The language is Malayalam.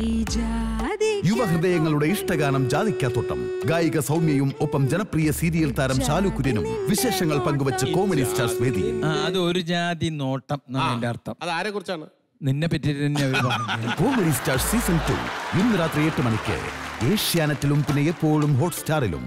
ഈ ജാതി യുവഹൃദയങ്ങളുടെ ഇഷ്ടഗാനം ജാതിക്കാത്തോട്ടം ഗായിക സൗമ്യയും ഒപ്പം ജനപ്രിയ സീരിയൽ താരം ശാലു കുര്യനും വിശേഷങ്ങൾ പങ്കുവച്ച് കോമഡി സ്റ്റാർസ് വേദി ആ, അത് ഒരു ജാതി നോട്ടം എന്നാണ് അർത്ഥം. അത് ആരെ കുറിച്ചാണ്? നിന്നെ പറ്റി തന്നെ കോമഡി സ്റ്റാർ സീസൺ ടു ഇന്ന് രാത്രി എട്ട് മണിക്ക് ഏഷ്യാനെറ്റിലും പിന്നെ എപ്പോഴും ഹോട്ട്സ്റ്റാറിലും